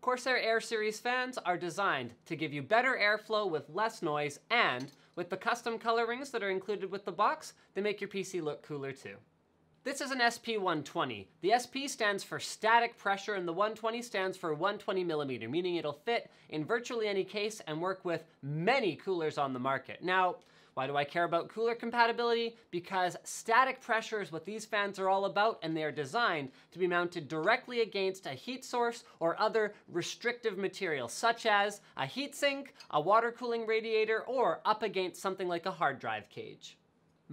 Corsair Air Series fans are designed to give you better airflow with less noise and, with the custom color rings that are included with the box, they make your PC look cooler too. This is an SP120. The SP stands for static pressure and the 120 stands for 120 millimeter, meaning it'll fit in virtually any case and work with many coolers on the market. Now, why do I care about cooler compatibility? Because static pressure is what these fans are all about and they are designed to be mounted directly against a heat source or other restrictive material, such as a heatsink, a water cooling radiator, or up against something like a hard drive cage.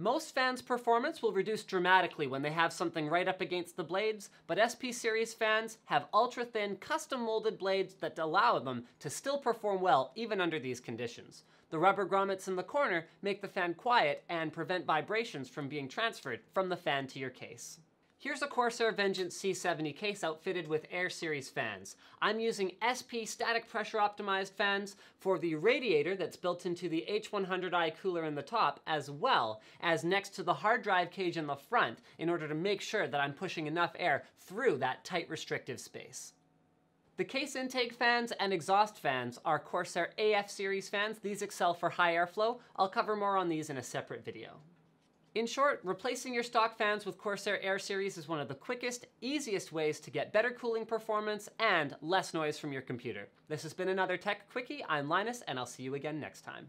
Most fans' performance will reduce dramatically when they have something right up against the blades, but SP Series fans have ultra-thin, custom-molded blades that allow them to still perform well even under these conditions. The rubber grommets in the corner make the fan quiet and prevent vibrations from being transferred from the fan to your case. Here's a Corsair Vengeance C70 case outfitted with Air Series fans. I'm using SP static pressure optimized fans for the radiator that's built into the H100i cooler in the top, as well as next to the hard drive cage in the front in order to make sure that I'm pushing enough air through that tight restrictive space. The case intake fans and exhaust fans are Corsair AF series fans. These excel for high airflow. I'll cover more on these in a separate video. In short, replacing your stock fans with Corsair Air Series is one of the quickest, easiest ways to get better cooling performance and less noise from your computer. This has been another Tech Quickie. I'm Linus, and I'll see you again next time.